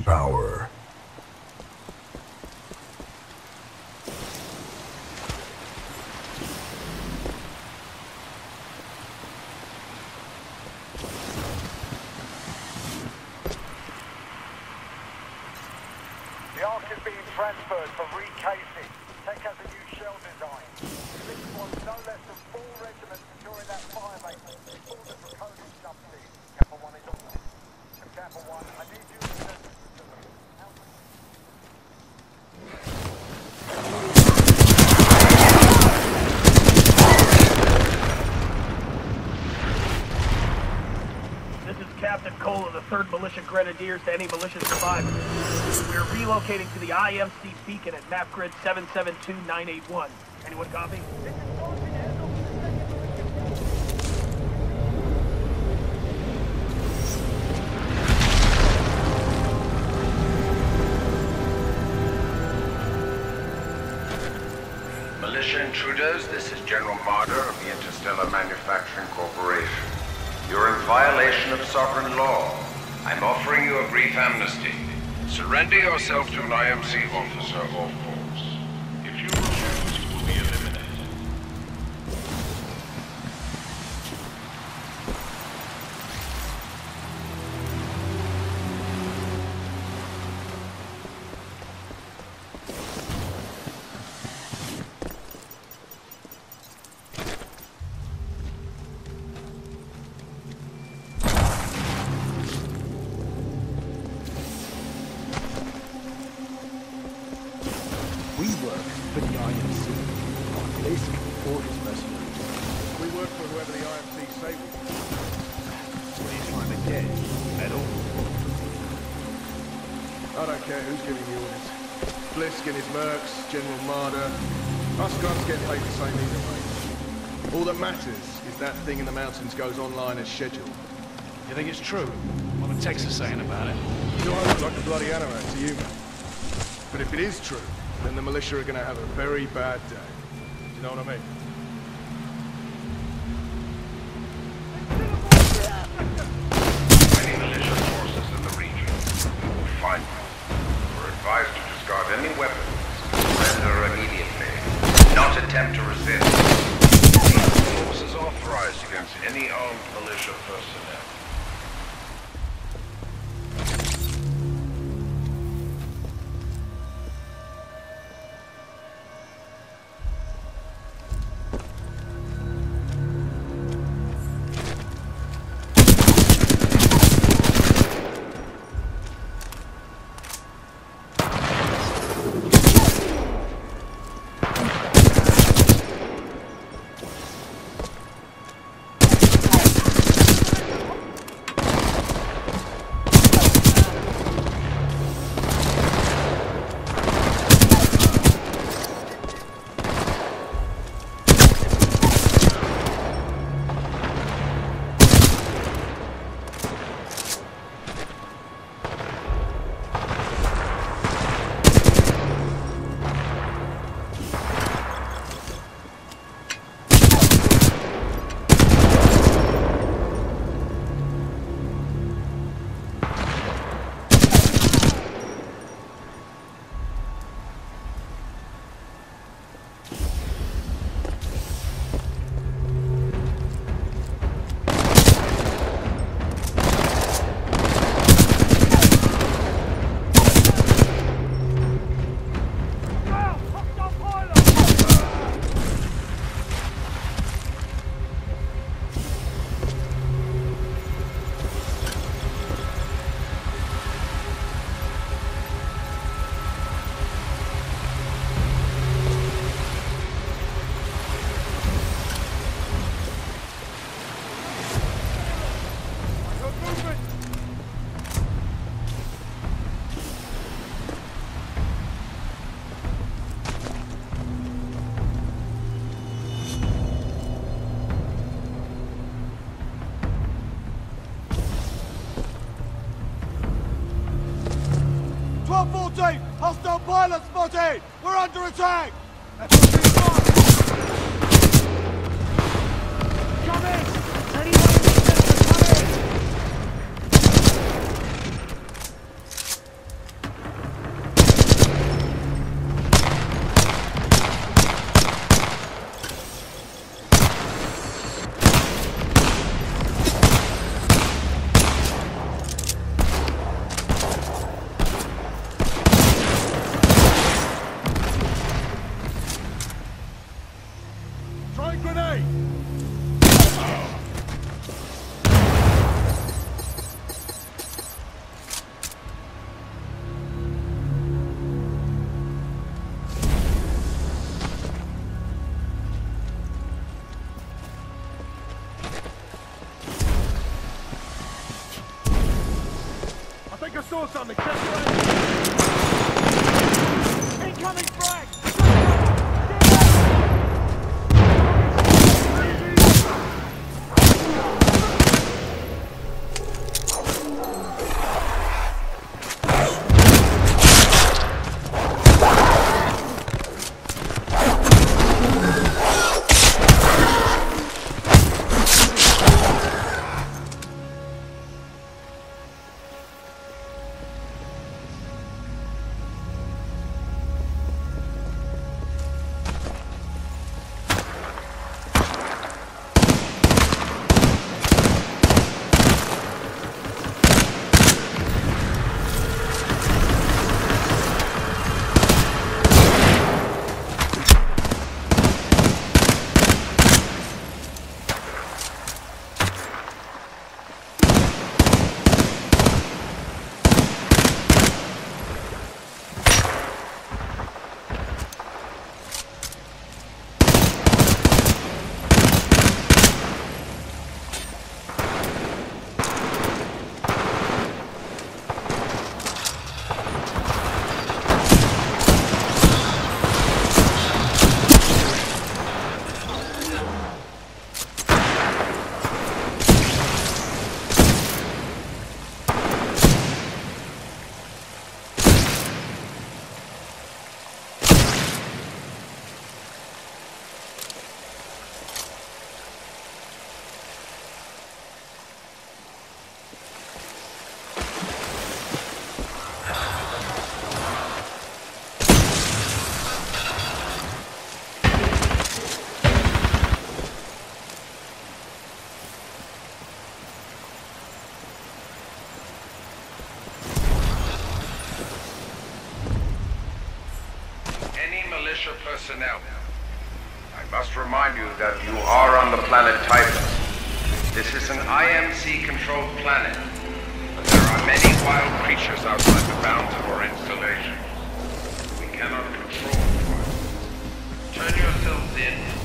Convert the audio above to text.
power. The Ark is being transferred for recasing. Tech has a new shell design. This was no less than four regiments securing that fire base before the draconian subsidy. Kappa 1 is on. Kappa 1, I need you to send to them. This is Captain Cole of the 3rd Militia Grenadiers to any militia survivors. We're relocating to the IMC beacon at map grid 772981. Anyone copy? Militia intruders, this is General Marder of the Interstellar Manufacturing Corporation. You're in violation of sovereign law. I'm offering you a brief amnesty. Surrender yourself to an IMC officer or I don't care who's giving the orders. Blisk and his mercs, General Marder. Us guns get paid the same either way. All that matters is that thing in the mountains goes online as scheduled. You think it's true? What the texts are saying about it? Do I look like a bloody anorak to you, man? But if it is true, then the militia are gonna have a very bad day. Do you know what I mean? Many militia forces in the region. You will find them. We're advised to discard any weapons. Surrender immediately. Not attempt to resist. Forces authorized against any armed militia personnel. Hostile pilot spotted! We're under attack! Think I saw something. Check personnel. I must remind you that you are on the planet Typhon. This is an IMC-controlled planet. But there are many wild creatures outside the bounds of our installation. We cannot control them. Turn yourselves in,